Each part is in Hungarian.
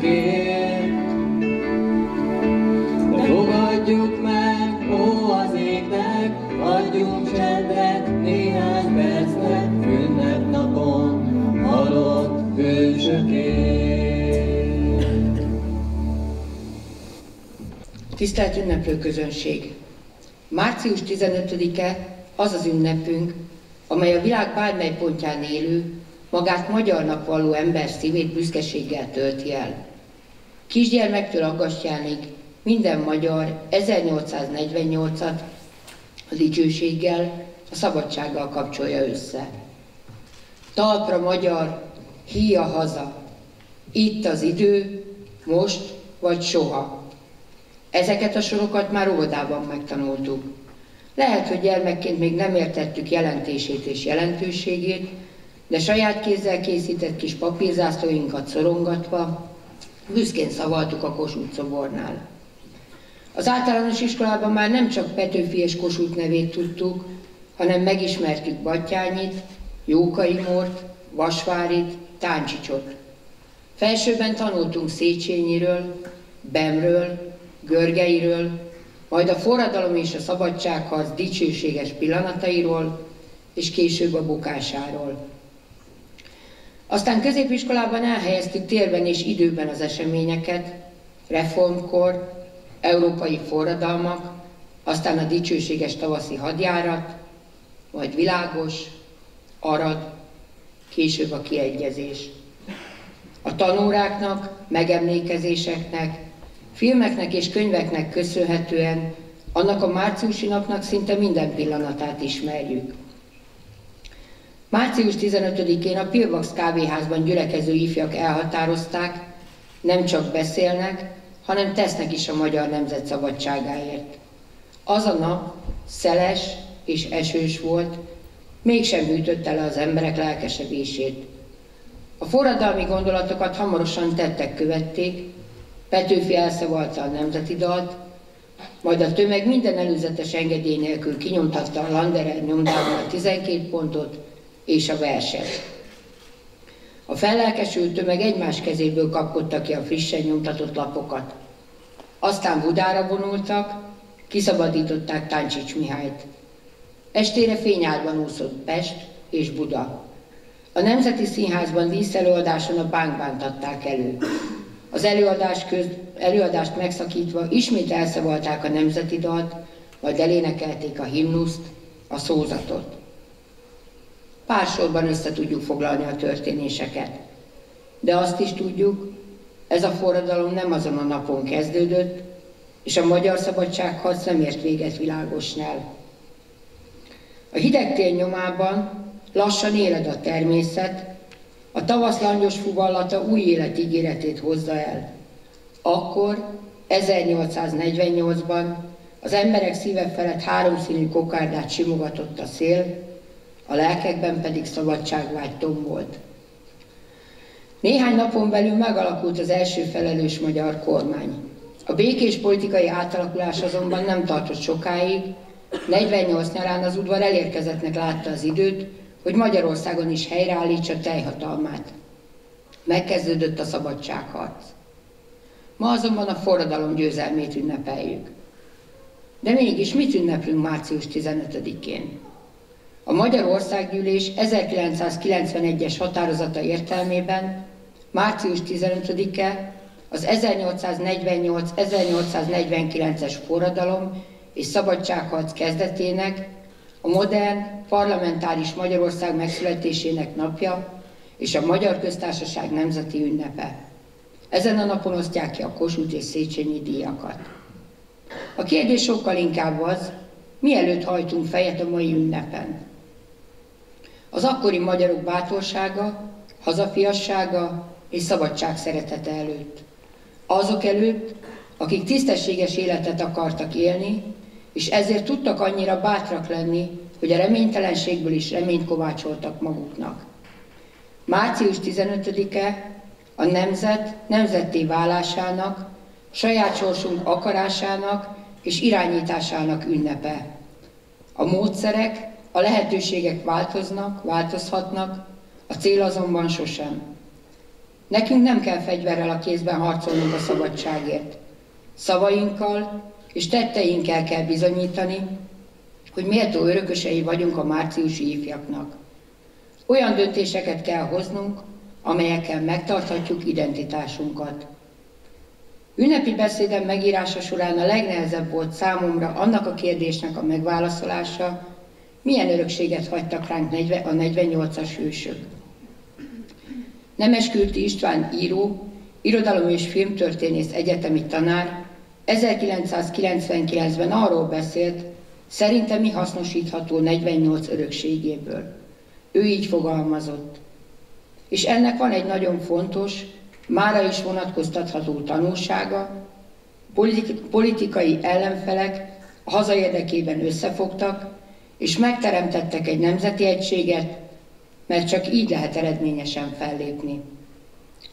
De fogadjuk meg, ó az égnek, adjunk csendet néhány percnek, ünnepnapon halott hősökért. Tisztelt ünneplő közönség! Március 15-e az az ünnepünk, amely a világ bármely pontján élő, magát magyarnak való ember szívét büszkeséggel tölti el. Kisgyermektől aggasztjánig minden magyar 1848-at a dicsőséggel, a szabadsággal kapcsolja össze. Talpra magyar, híja haza, itt az idő, most vagy soha. Ezeket a sorokat már óvodában megtanultuk. Lehet, hogy gyermekként még nem értettük jelentését és jelentőségét, de saját kézzel készített kis papírzászlóinkat szorongatva, büszkén szavaltuk a Kossuth szobornál. Az általános iskolában már nem csak Petőfi és Kossuth nevét tudtuk, hanem megismertük Battyányit, Jókai Mort, Vasvárit, Táncsicsot. Felsőben tanultunk Széchenyiről, Bemről, Görgeiről, majd a forradalom és a szabadságharc dicsőséges pillanatairól, és később a bukásáról. Aztán középiskolában elhelyeztük térben és időben az eseményeket, reformkor, európai forradalmak, aztán a dicsőséges tavaszi hadjárat, majd világos, arad, később a kiegyezés. A tanóráknak, megemlékezéseknek, filmeknek és könyveknek köszönhetően annak a márciusi napnak szinte minden pillanatát ismerjük. Március 15-én a Pilvax kávéházban gyülekező ifjak elhatározták, nem csak beszélnek, hanem tesznek is a magyar nemzet szabadságáért. Az a nap szeles és esős volt, mégsem hűtötte le az emberek lelkesedését. A forradalmi gondolatokat hamarosan tettek követték, Petőfi elszavalta a nemzeti dalt, majd a tömeg minden előzetes engedély nélkül kinyomtatta a Landerer nyomdával a 12 pontot és a verset. A fellelkesült tömeg egymás kezéből kapkodta ki a frissen nyomtatott lapokat. Aztán Budára vonultak, kiszabadították Táncsics Mihályt. Estére fényárban úszott Pest és Buda. A Nemzeti Színházban díszelőadáson a bánkbánt adták elő. Az előadás köz, előadást megszakítva ismét elszavalták a nemzeti dalt, majd elénekelték a himnuszt, a szózatot. Pár sorban össze tudjuk foglalni a történéseket. De azt is tudjuk, ez a forradalom nem azon a napon kezdődött, és a magyar szabadságharc nem ért véget világosnál. A hideg tél nyomában lassan éled a természet, a tavasz langyos fuvallata új élet ígéretét hozza el. Akkor, 1848-ban az emberek szíve felett háromszínű kokárdát simogatott a szél, a lelkekben pedig szabadságvágy tombolt. Néhány napon belül megalakult az első felelős magyar kormány. A békés politikai átalakulás azonban nem tartott sokáig, 48 nyarán az udvar elérkezettnek látta az időt, hogy Magyarországon is helyreállítsa teljhatalmát. Megkezdődött a szabadságharc. Ma azonban a forradalom győzelmét ünnepeljük. De mégis mit ünneplünk március 15-én? A Magyar Országgyűlés 1991-es határozata értelmében március 15-e az 1848-1849-es forradalom és szabadságharc kezdetének, a modern, parlamentáris Magyarország megszületésének napja és a Magyar Köztársaság nemzeti ünnepe. Ezen a napon osztják ki a Kossuth és Széchenyi díjakat. A kérdés sokkal inkább az, mielőtt hajtunk fejet a mai ünnepen. Az akkori magyarok bátorsága, hazafiassága és szabadság szeretete előtt. Azok előtt, akik tisztességes életet akartak élni, és ezért tudtak annyira bátrak lenni, hogy a reménytelenségből is reményt kovácsoltak maguknak. Március 15-e a nemzet nemzetté válásának, saját sorsunk akarásának és irányításának ünnepe. A módszerek, a lehetőségek változnak, változhatnak, a cél azonban sosem. Nekünk nem kell fegyverrel a kézben harcolnunk a szabadságért. Szavainkkal és tetteinkkel kell bizonyítani, hogy méltó örökösei vagyunk a márciusi ifjaknak. Olyan döntéseket kell hoznunk, amelyekkel megtarthatjuk identitásunkat. Ünnepi beszédem megírása során a legnehezebb volt számomra annak a kérdésnek a megválaszolása, milyen örökséget hagytak ránk a 48-as hősök. Nemeskülti István író, irodalom és filmtörténész egyetemi tanár 1999-ben arról beszélt, szerintem mi hasznosítható 48 örökségéből. Ő így fogalmazott. És ennek van egy nagyon fontos, mára is vonatkoztatható tanulsága, politikai ellenfelek a összefogtak, és megteremtettek egy nemzeti egységet, mert csak így lehet eredményesen fellépni.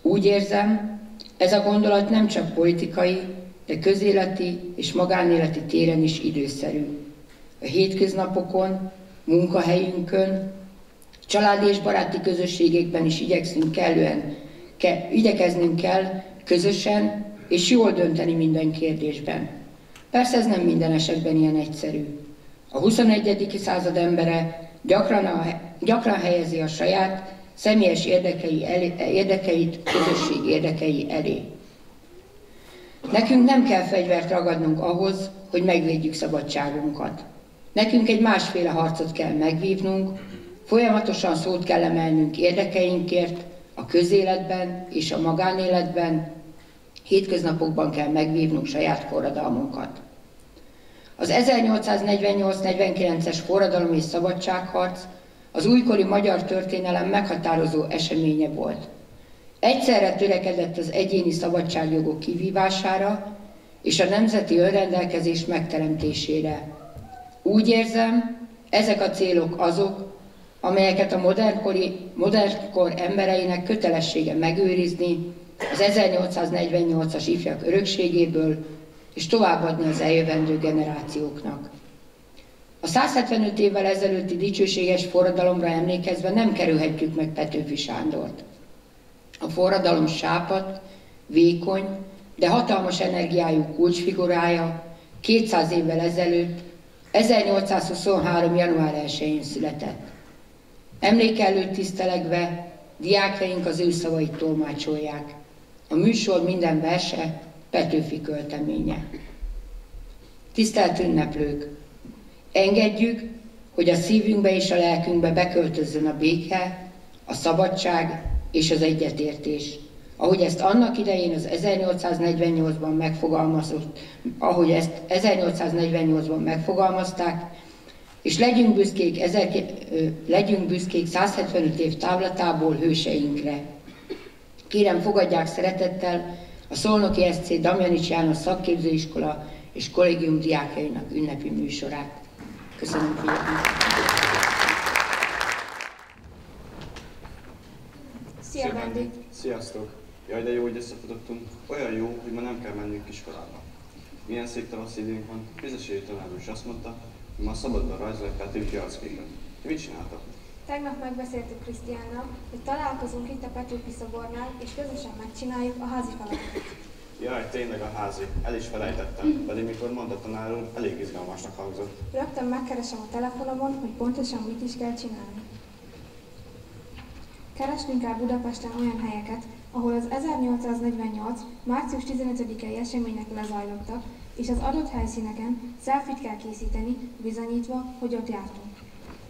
Úgy érzem, ez a gondolat nem csak politikai, de közéleti és magánéleti téren is időszerű. A hétköznapokon, munkahelyünkön, családi és baráti közösségekben is igyekszünk kellően, ke, igyekeznünk kell közösen és jól dönteni minden kérdésben. Persze ez nem minden esetben ilyen egyszerű. A 21. század embere gyakran, a, gyakran helyezi a saját személyes érdekei elé, érdekeit közösség érdekei elé. Nekünk nem kell fegyvert ragadnunk ahhoz, hogy megvédjük szabadságunkat. Nekünk egy másféle harcot kell megvívnunk, folyamatosan szót kell emelnünk érdekeinkért, a közéletben és a magánéletben, hétköznapokban kell megvívnunk saját forradalmunkat. Az 1848-49-es forradalom és szabadságharc az újkori magyar történelem meghatározó eseménye volt. Egyszerre törekedett az egyéni szabadságjogok kivívására és a nemzeti önrendelkezés megteremtésére. Úgy érzem, ezek a célok azok, amelyeket a modernkori, modernkor embereinek kötelessége megőrizni az 1848-as ifjak örökségéből, és továbbadni az eljövendő generációknak. A 175 évvel ezelőtti dicsőséges forradalomra emlékezve nem kerülhetjük meg Petőfi Sándort. A forradalom sápat, vékony, de hatalmas energiájú kulcsfigurája 200 évvel ezelőtt, 1823. január 1-én született. Emléke előtt tisztelegve diákjaink az ő szavait tolmácsolják. A műsor minden verse Petőfi költeménye. Tisztelt ünneplők! Engedjük, hogy a szívünkbe és a lelkünkbe beköltözzön a béke, a szabadság és az egyetértés. Ahogy ezt annak idején az 1848-ban megfogalmazott, ahogy ezt 1848-ban megfogalmazták, és legyünk büszkék, ezer, legyünk büszkék 175 év távlatából hőseinkre. Kérem, fogadják szeretettel a Szolnoki SC Damjanics János szakképzőiskola és kollégium diákjainak ünnepi műsorát. Köszönöm figyelmet! Szia, Bendi! Sziasztok! Jaj, de jó, hogy összefutottunk. Olyan jó, hogy ma nem kell mennünk iskolába. Milyen szép tavasz időnk van. Fizességi tanár is azt mondta, hogy ma szabadban rajzolják arcképet. Ti mit csináltak? Tegnap megbeszéltük Krisztiánnal, hogy találkozunk itt a Petőfi szobornál, és közösen megcsináljuk a házi feladatot. Jaj, tényleg a házi. El is felejtettem, pedig mikor mondta tanár úr, elég izgalmasnak hangzott. Rögtön megkeresem a telefonomon, hogy pontosan mit is kell csinálni. Keresnünk kell Budapesten olyan helyeket, ahol az 1848. március 15-i események lezajlottak, és az adott helyszíneken szelfit kell készíteni, bizonyítva, hogy ott jártunk.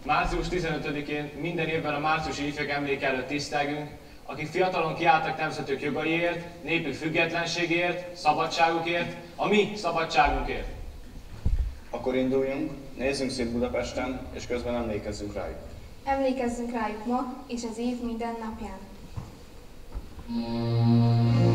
Március 15-én minden évben a márciusi ifjak emléke előtt tisztelgünk, akik fiatalon kiálltak nemzetük jogaiért, népük függetlenségért, szabadságukért, a mi szabadságunkért. Akkor induljunk, nézzünk szét Budapesten, és közben emlékezzünk rájuk. Emlékezzünk rájuk ma és az év minden napján. Minden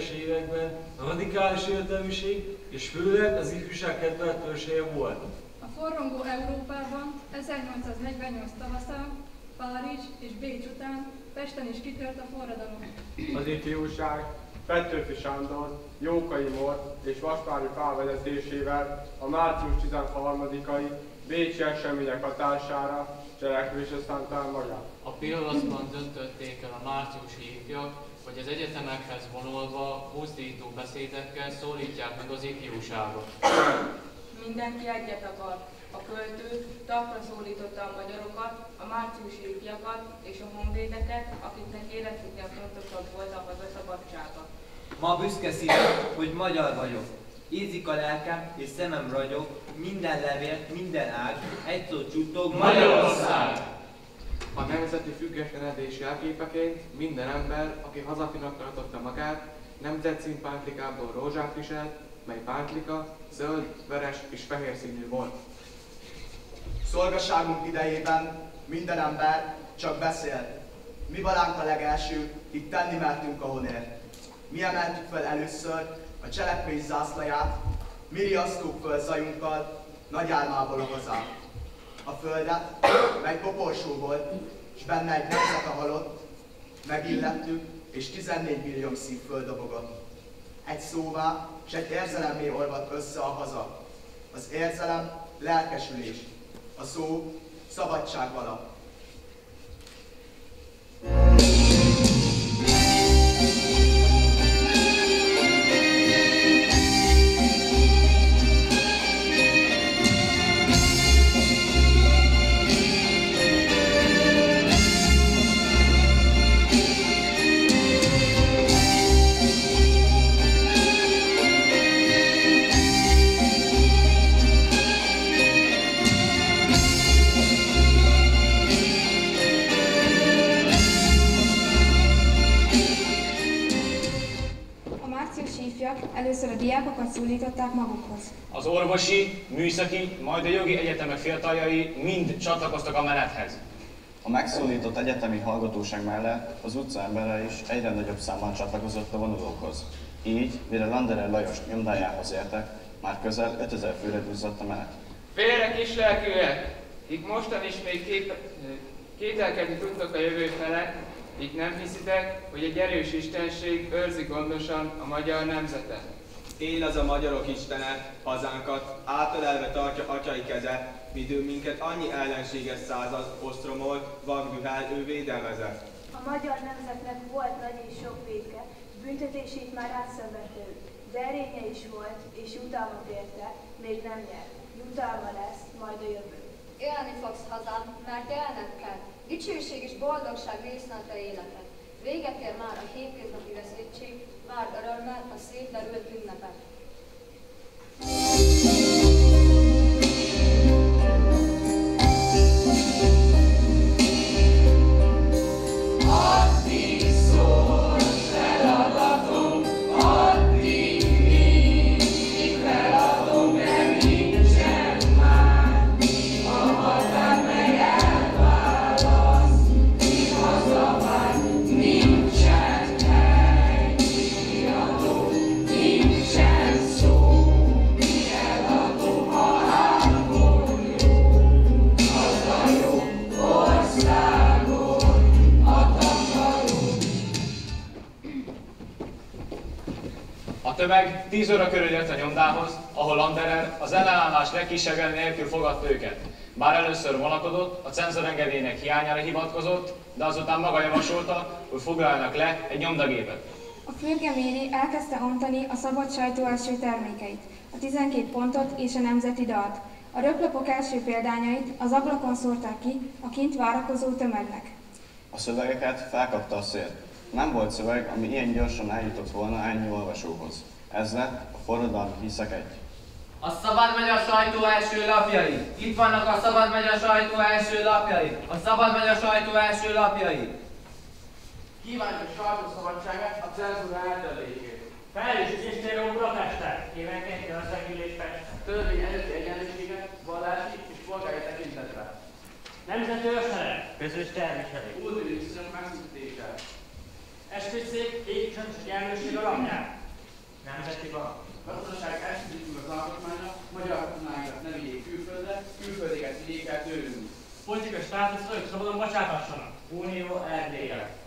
1840-es években a radikális értelmiség és főleg az ifjúság kedvelt volt. A forrongó Európában 1848 tavaszán Párizs és Bécs után Pesten is kitört a forradalom. Az ifjúság Petőfi Sándor, Jókai Mor és Vaspári Pál vezetésével a március 13-ai Bécsi események hatására cselekvésre szánta magát. A Pillaszban döntötték el a márciusi ifjak, hogy az egyetemekhez vonulva buzdító beszédekkel szólítják meg az ifjúságot. Mindenki egyet akar. A költő talpra szólította a magyarokat, a márciusi ifjakat és a honvédeket, akiknek életüknél fontosabb volt a haza szabadsága. Ma büszke szívem, hogy magyar vagyok. Ízik a lelkem és szemem ragyog, minden levél, minden ág, egy szó csuttog Magyarország! A nemzeti függetlenedés jelképeként minden ember, aki hazafinak tartotta magát, nemzetszín pántlikából rózsát viselt, mely pántlika zöld, veres és fehér színű volt. Szolgaságunk idejében minden ember csak beszélt. Mi valánk a legelső, itt tenni mertünk a honért. Mi emeltük fel először a cselekvés zászlaját, mi riasztók föl zajunkkal, nagy álmából a hazát. A földet, mely koporsó volt, és benne egy nemzet a halott, megillettük, és 14 millió szív földobogott. Egy szóvá, és egy érzelemmé olvadt össze a haza. Az érzelem lelkesülés, a szó szabadság alap. Műszaki, majd a jogi egyetemek fiataljai mind csatlakoztak a menethez. A megszólított egyetemi hallgatóság mellett az utca embere is egyre nagyobb számban csatlakozott a vonulókhoz. Így, mire Landerer Lajos nyomdájához értek, már közel 5000 főre duzzadt a menet. Félre kislelkűek, kik mostan is még kép, kételkedni tudtok a jövő felett, kik nem hiszitek, hogy egy erős istenség őrzi gondosan a magyar nemzetet. Én az a magyarok istene, hazánkat átölelve tartja atyai keze, midő minket annyi ellenséges század osztromolt, vagdühel ő védelmezett. A magyar nemzetnek volt nagy és sok védke, büntetését már átszenvedte ő, de erénye is volt, és jutalmat érte, még nem nyert. Jutalma lesz majd a jövő. Élni fogsz hazám, mert élned kell. Dicsőség és boldogság részne a te életed. Véget ér már a hétköznapi veszélytség, várd örömmel a szép derült ünnepet. Addig 10 óra körül ért a nyomdához, ahol Landerer az ellenállás legkisebb nélkül fogadta őket. Bár először vonakodott, a cenzor engedélynek hiányára hivatkozott, de azután maga javasolta, hogy foglaljanak le egy nyomdagépet. A fürge Méri elkezdte ontani a szabad sajtó első termékeit, a 12 pontot és a nemzeti dalt. A röplapok első példányait az ablakon szórták ki a kint várakozó tömegnek. A szövegeket felkapta a szél. Nem volt szöveg, ami ilyen gyorsan eljutott volna ennyi olvasóhoz. Ez lett a forradalmi hiszek egy. A Szabad Magyar Sajtó első lapjai! Itt vannak a Szabad Magyar Sajtó első lapjai! A Szabad Magyar Sajtó első lapjai! Kívánjuk sajtószabadságát a cenzúra eltörlését. Felügyéstér úr protester! Évenként jön az meggyűlés Pest. Törvény előtti egyenlőséget, vallási és polgári tekintetre. Nemzeti őrszeret! Közös terviselés! Kultúri viszonyok megszüntetése. Esküszék, égcsönd és egyenlőség alapján. Nemzeti bank. Gazdaság esküdtünk az alkotmányra, magyar katonáinkat ne vigyék külföldre, külföldieket vigyék el tőlünk. Politikai státuszra ők szabadon bocsátassanak. Unió Erdélye.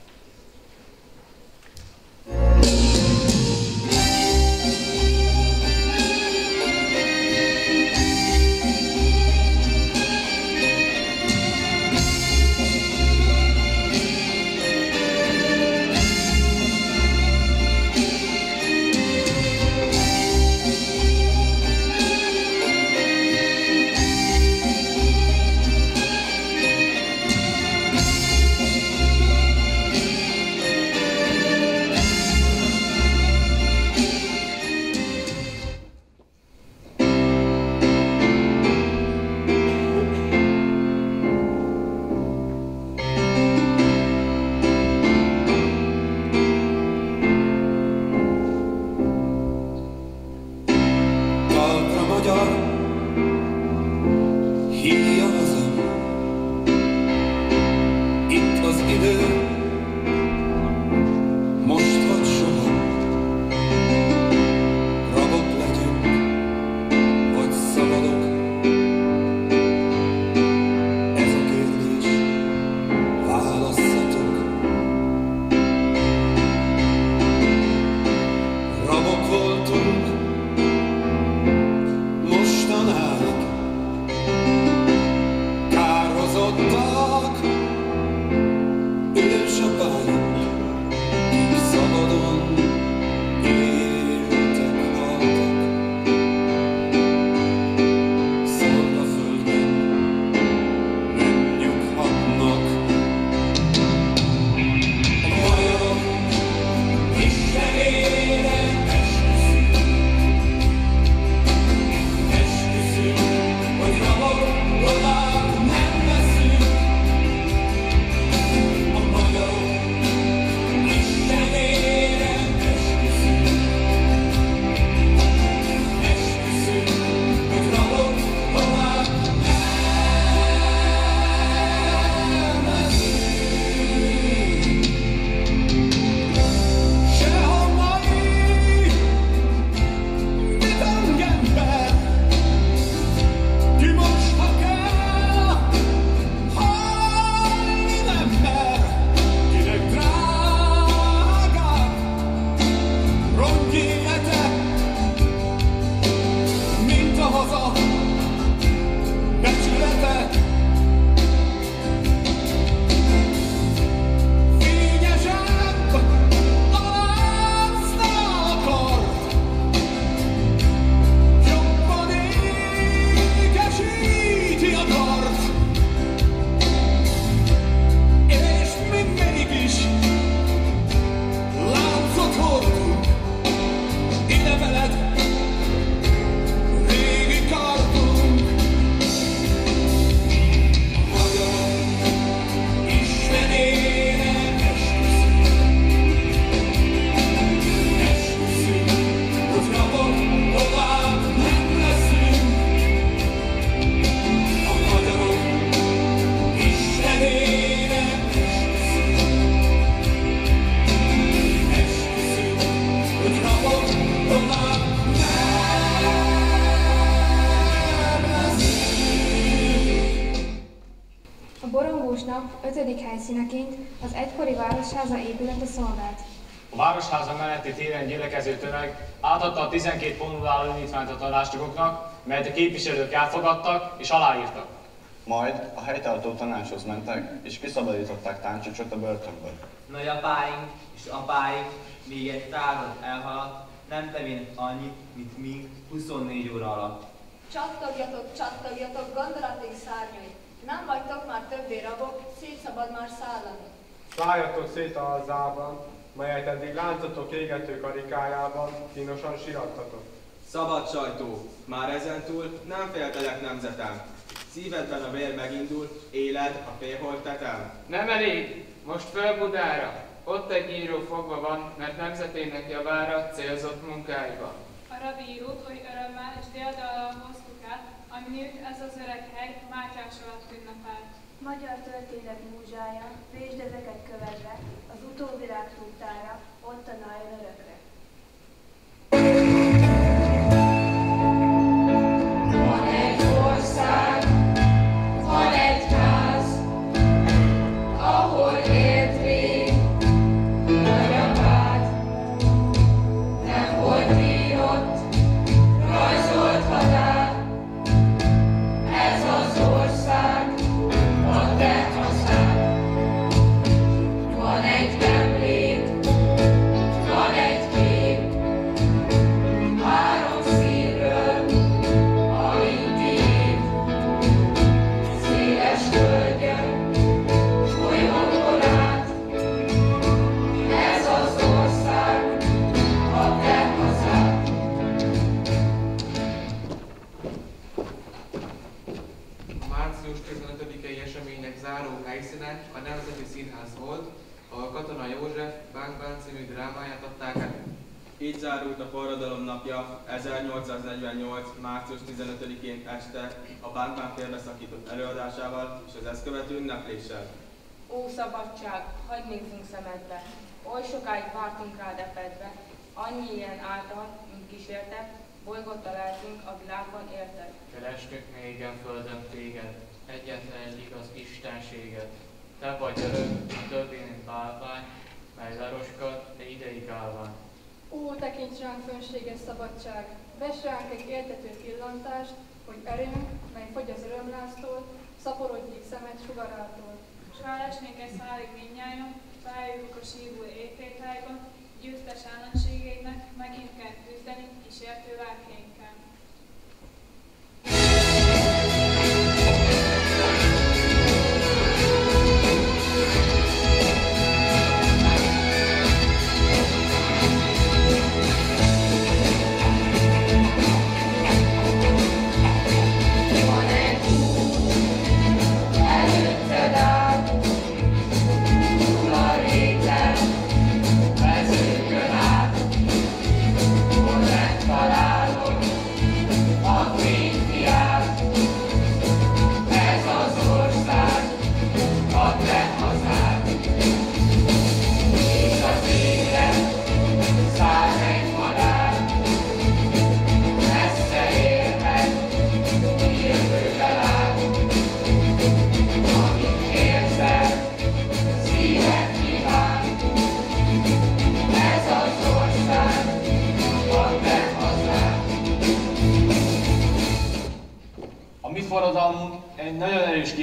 Városháza épülete szolgált. A Városháza melletti téren gyülekező tömeg átadta a 12 pontból álló indítványt a tanácsoknak, melyet a képviselők elfogadtak és aláírtak. Majd a helytartó tanácshoz mentek, és kiszabadították Táncsicsot a börtönből. Nagyapáink és apáink még egy század elhaladt, nem tevének annyit, mint mi 24 óra alatt. Csattogjatok, csattogjatok, gondolataink szárnyai. Nem vagytok már többé rabok, szétszabad már szállani. Szálljatok szét a zában, melyet eddig láncotok égető karikájában kínosan sirattatok. Szabad sajtó, már ezentúl nem féltelek nemzetem. Szívedben a vér megindul, éled a félhold tetem. Nem elég, most föl Budára. Ott egy író fogva van, mert nemzetének javára célzott munkáiban. Arra bírót, hogy örömmel és diadallal hoztuk át, aminőt ez az öreg hely Mátyás alatt ünnepelt. Magyar történet múzsája, vésd ezeket követve, az utóvilág tudtára, ott a örökre. Forradalom napja 1848. március 15-én este a Bánkbán félbeszakított előadásával és az ezt követő ünnepléssel. Ó szabadság, hagyd nézzünk szemedbe, oly sokáig vártunk rád epedve, annyi ilyen által, mint kísértet, bolygott a lelkünk a világban érted. Kerestük négen földön téged, egyetlen igaz istenséget. Te vagy örök, a többének bálvány, mely laroskad, de ideig állvány. Ó, tekints ránk fönséges szabadság! Vess ránk egy éltető pillantást, hogy erőnk, mely fogy az örömláztól, szaporodjék szemed sugarától. S ha elesnék egy szálig mindnyájon, feljövök a síró éjféltájban, győztes ellenségeinek megint kell küzdeni kísértő lelkénkkel.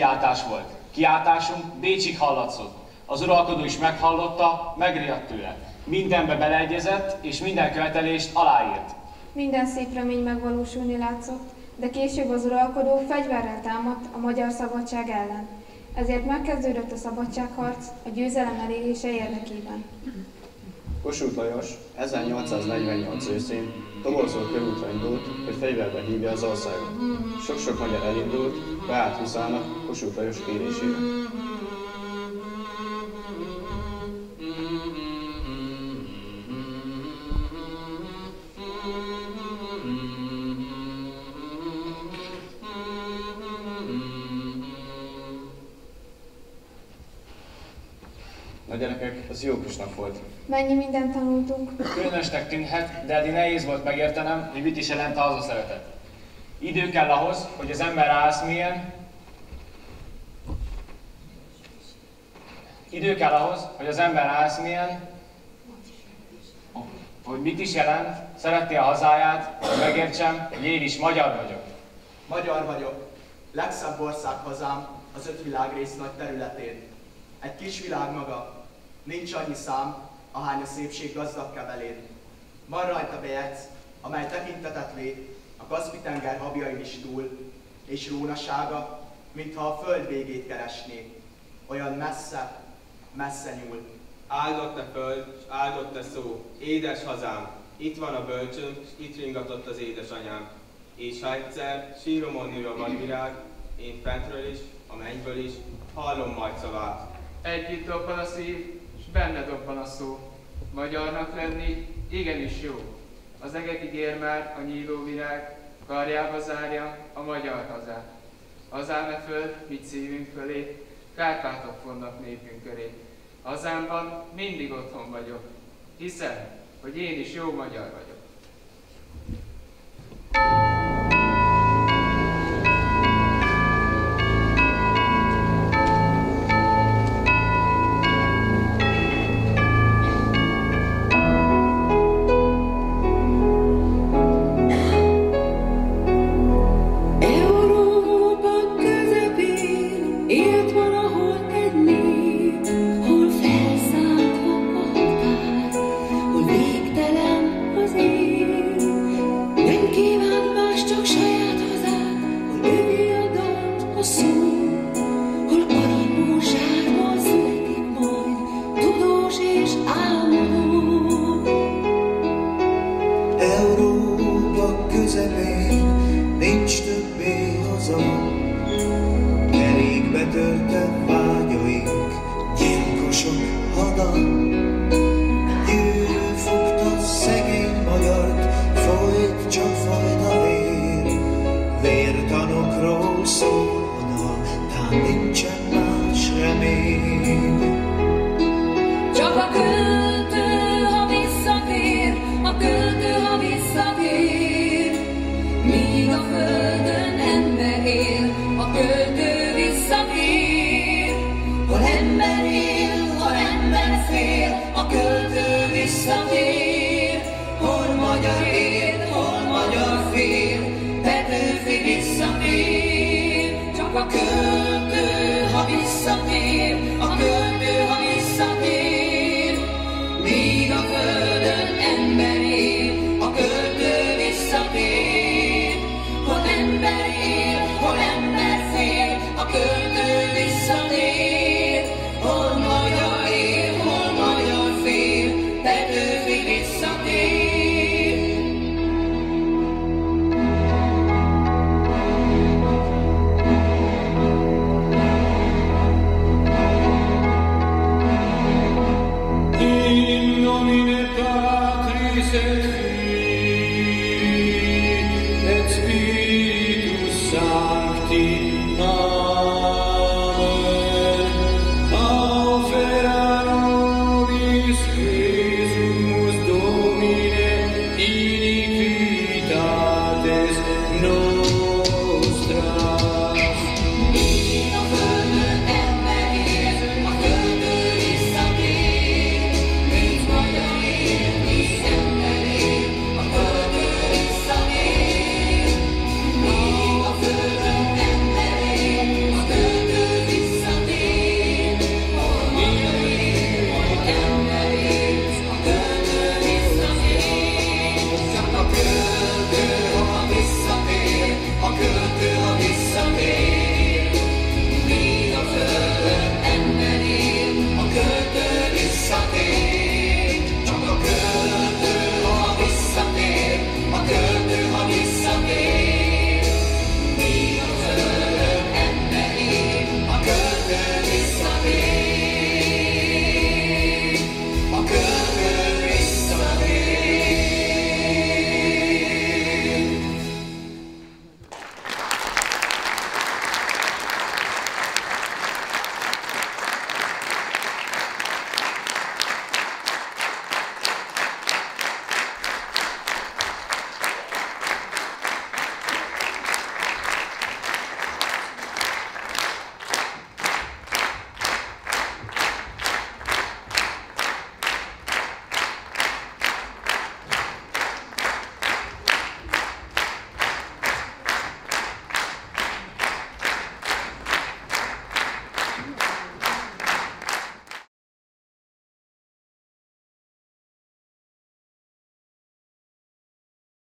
Kiáltás volt. Kiáltásunk Bécsig hallatszott. Az uralkodó is meghallotta, megriadt tőle. Mindenbe beleegyezett, és minden követelést aláírt. Minden szép remény megvalósulni látszott, de később az uralkodó fegyverrel támadt a magyar szabadság ellen. Ezért megkezdődött a szabadságharc a győzelem elérése érdekében. Kossuth Lajos 1848 őszén Tobolzó körútra indult, hogy fegyverbe hívja az országot. Sok-sok magyar elindult, beállt Huszának Kossuth Lajos kérésére. Gyerekek, ez jó kis nap volt. Mennyi mindent tanultunk. Különösnek tűnhet, de eddig nehéz volt megértenem, hogy mit is jelent a hazaszeretet. Idő kell ahhoz, hogy az ember rászmélyen, Idő kell ahhoz, hogy az ember rászmélyen, hogy mit is jelent, szereti a hazáját, hogy megértsem, hogy én is magyar vagyok. Magyar vagyok. Legszebb ország hazám az öt világrész nagy területén. Egy kis világ maga. Nincs annyi szám, ahány a szépség gazdag kevelén. Van rajta bejegyz, amely tekintetet vét a Kaszpi-tenger habjain is túl, és rónasága, mintha a föld végét keresné. Olyan messze, messze nyúl. Áldott te föld, és áldott te szó, édes hazám, itt van a bölcsöm, és itt ringatott az édesanyám. És ha egyszer síromon nő a vadvirág, én fentről is, a mennyből is, hallom majd szavát. Együtt dobban a szív, benne dobban a szó. Magyarnak lenni igenis jó. Az egekig ér már a nyíló virág, karjába zárja a magyar hazát. Hazám e föld, mit szívünk fölé, Kárpátok vonnak népünk köré. Hazámban mindig otthon vagyok, hiszem, hogy én is jó magyar vagyok. Európa